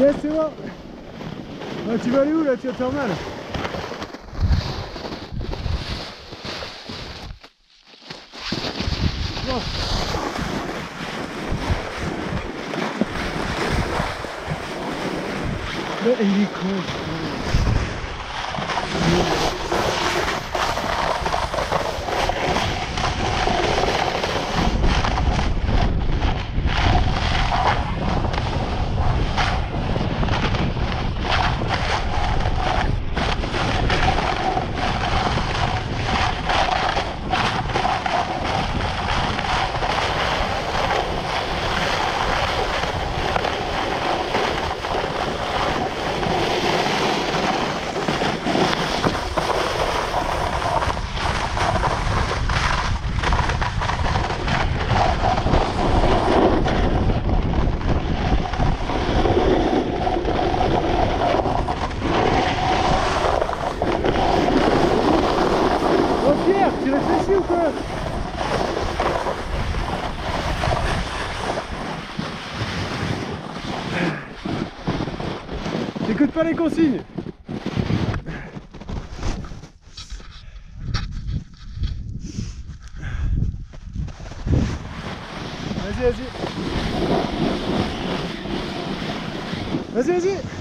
Yes, c'est bon. Ah, tu vas aller où là? Tu vas faire mal. Il est con. Oh Pierre, tu réfléchis ou quoi T'écoutes pas les consignes. Vas-y, vas-y. Vas-y, vas-y